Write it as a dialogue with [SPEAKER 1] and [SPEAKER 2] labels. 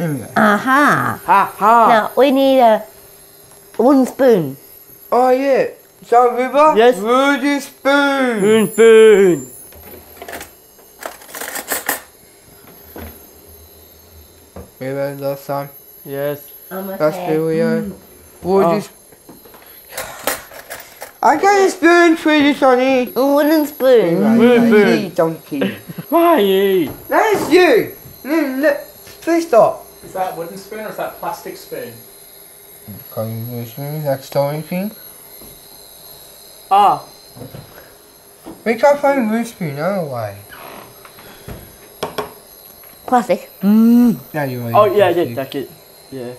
[SPEAKER 1] There we go.
[SPEAKER 2] Aha.
[SPEAKER 3] Ha ha.
[SPEAKER 2] Now we need a one spoon.
[SPEAKER 1] Oh yeah. So River.
[SPEAKER 3] Yes.
[SPEAKER 1] Rudy spoon.
[SPEAKER 3] Spoon, spoon.
[SPEAKER 1] River last time.
[SPEAKER 3] Yes.
[SPEAKER 1] Last video. Rudy.
[SPEAKER 3] Oh.
[SPEAKER 1] sp- I got a spoon for you, Sonny.
[SPEAKER 2] A wooden spoon.
[SPEAKER 1] Right,
[SPEAKER 3] spoon.
[SPEAKER 1] right, you donkey.
[SPEAKER 3] Why?
[SPEAKER 1] That's you. No, no. Please stop.
[SPEAKER 4] Is that wooden spoon or is that plastic spoon?
[SPEAKER 1] Can you spoon. That's story thing.
[SPEAKER 3] Ah.
[SPEAKER 1] We can't find wood spoon. No way.
[SPEAKER 2] Plastic.
[SPEAKER 1] Now you
[SPEAKER 3] Oh yeah, I did. Take it. Yeah.